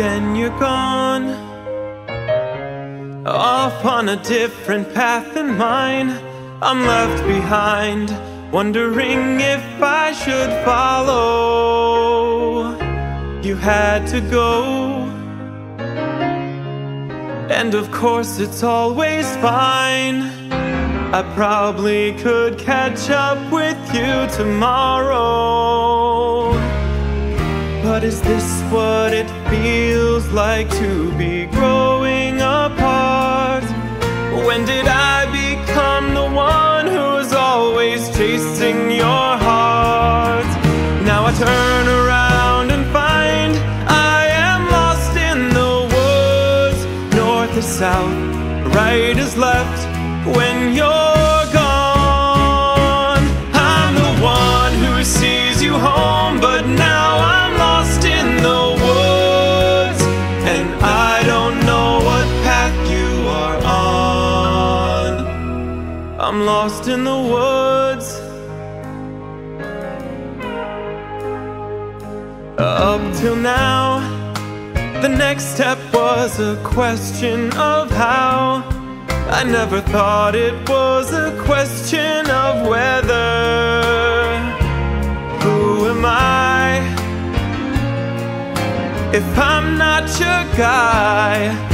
and you're gone? Off on a different path than mine. I'm left behind Wondering if I should follow. You had to go. And of course it's always fine. I probably could catch up with you tomorrow. But is this what it feels like to be growing apart? When did I become the one who's always chasing your heart? Now I turn around and find I am lost in the woods. North is south, right is left when you're I'm lost in the woods. Up till now, the next step was a question of how. I never thought it was a question of whether. Who am I? If I'm not your guy,